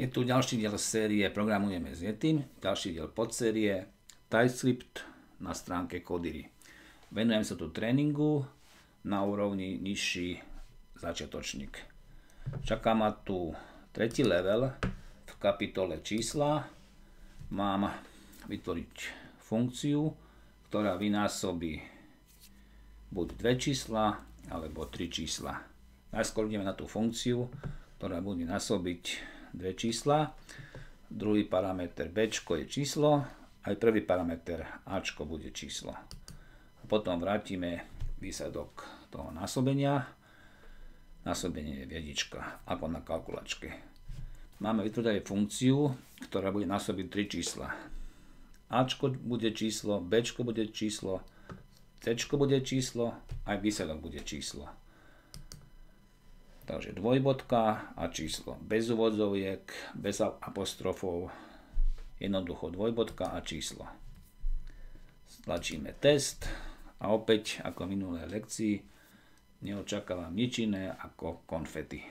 Je tu ďalší diel série Programujeme s Yetim, ďalší diel podsérie TypeScript na stránke Kodiry. Venujem sa tu tréningu na úrovni nižší začiatočník. Čaká ma tu tretí level v kapitole čísla. Mám vytvoriť funkciu, ktorá vynásobí buď dve čísla alebo tri čísla. Najskôr ideme na tú funkciu, ktorá bude násobiť dve čísla. Druhý parameter B je číslo, aj prvý parameter A bude číslo. Potom vrátime výsledok toho násobenia. Násobenie je viedička, ako na kalkulačke. Máme vytvoriť funkciu, ktorá bude násobiť tri čísla. A bude číslo, B bude číslo, C bude číslo, aj výsledok bude číslo. Takže dvojbodka a číslo bez úvodzoviek, bez apostrofov, jednoducho dvojbodka a číslo. Stlačíme test a opäť ako v minulej lekcii neočakávam nič iné ako konfety.